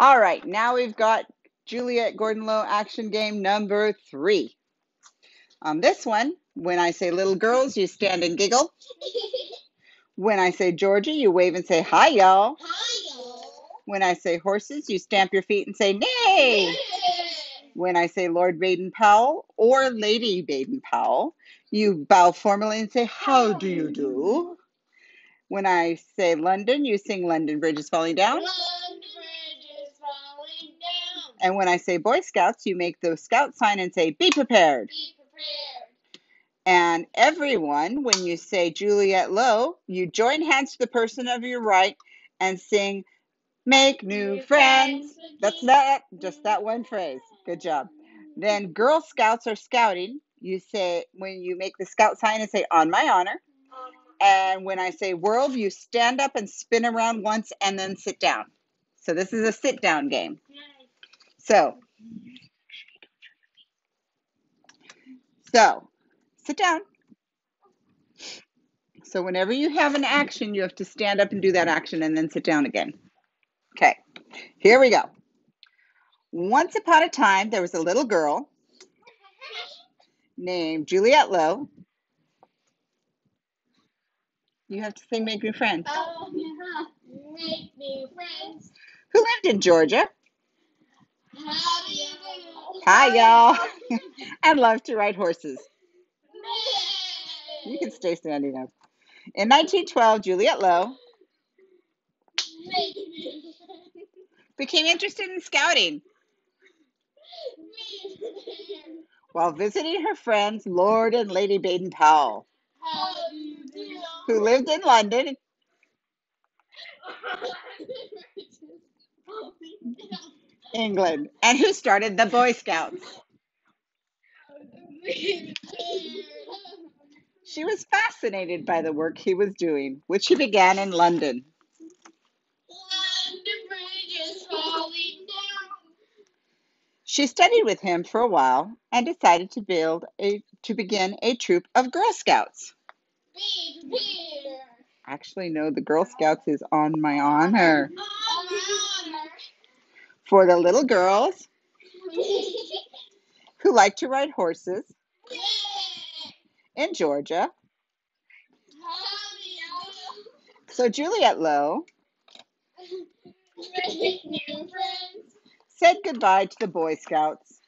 All right, now we've got Juliette Gordon Low action game number three. On this one, when I say little girls, you stand and giggle. When I say Georgia, you wave and say hi, y'all. Hi, y'all. When I say horses, you stamp your feet and say nay. When I say Lord Baden Powell or Lady Baden Powell, you bow formally and say, How do you do? When I say London, you sing London Bridge is falling down. And when I say Boy Scouts, you make the scout sign and say, Be prepared. Be prepared. And everyone, when you say Juliette Low, you join hands to the person of your right and sing, Make new friends. That's that, just that one phrase. Good job. Then Girl Scouts are scouting. You say, when you make the scout sign and say, On my honor. And when I say world, you stand up and spin around once and then sit down. So this is a sit down game. So, so sit down. So whenever you have an action, you have to stand up and do that action and then sit down again. Okay, here we go. Once upon a time, there was a little girl named Juliette Low. You have to say make new friends. Oh, yeah. Make new friends. Who lived in Georgia? How do you do? Hi, y'all. and love to ride horses. You can stay standing up. In 1912, Juliette Low Make new friends. became interested in scouting. while visiting her friends Lord and Lady Baden Powell, who lived in London. England, and who started the Boy Scouts. She was fascinated by the work he was doing, which he began in London. She studied with him for a while and decided to build a to begin a troop of Girl Scouts. Actually, no, the Girl Scouts is on my honor. For the little girls who like to ride horses in Georgia. So Juliette Low Make new friends. said goodbye to the Boy Scouts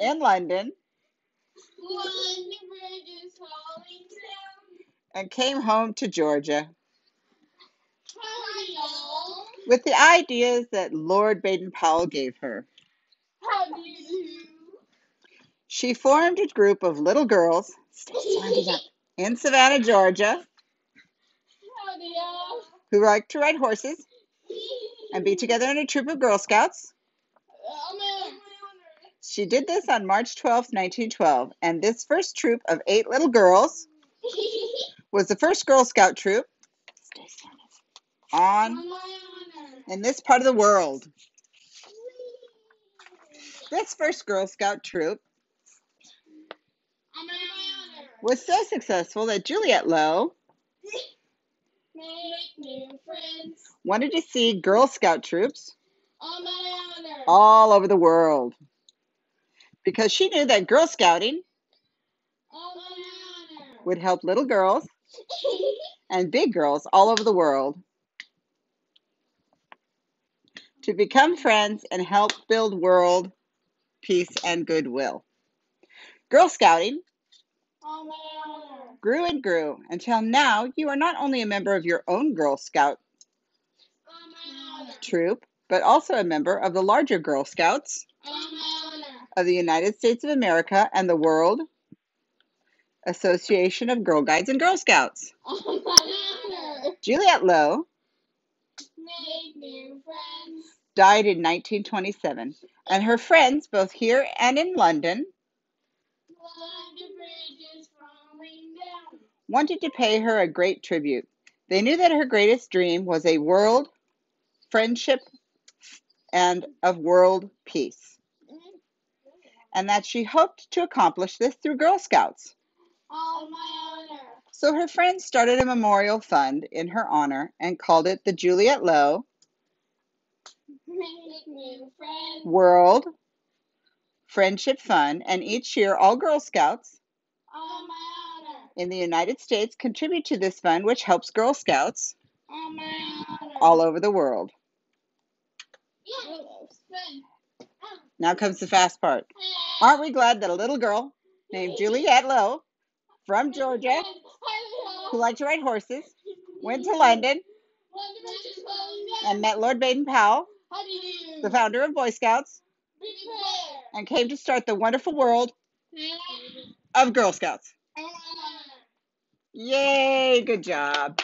in London London Bridge is falling down. and came home to Georgia. With the ideas that Lord Baden Powell gave her. She formed a group of little girls in Savannah, Georgia, who like to ride horses and be together in a troop of Girl Scouts. She did this on March 12, 1912, and this first troop of eight little girls was the first Girl Scout troop on. In this part of the world. This first Girl Scout troop was so successful that Juliette Low Make new friends. wanted to see Girl Scout troops all over the world because she knew that Girl Scouting would help little girls and big girls all over the world to become friends and help build world peace and goodwill. Girl Scouting On my honor. grew and grew until now you are not only a member of your own Girl Scout On my honor. troop, but also a member of the larger Girl Scouts On my honor. of the United States of America and the World Association of Girl Guides and Girl Scouts. Juliette Low Make new friends. Died in 1927, and her friends, both here and in London, wanted to pay her a great tribute. They knew that her greatest dream was a world friendship and of world peace, and that she hoped to accomplish this through Girl Scouts. So her friends started a memorial fund in her honor and called it the Juliette Low Make new friends. World, friendship fun, and each year all Girl Scouts in the United States contribute to this fund, which helps Girl Scouts all over the world. Now comes the fast part. Aren't we glad that a little girl named Juliette Low from Georgia, who liked to ride horses, went to London and met Lord Baden Powell, the founder of Boy Scouts, and came to start the wonderful world of Girl Scouts. On my honor. Yay! Good job.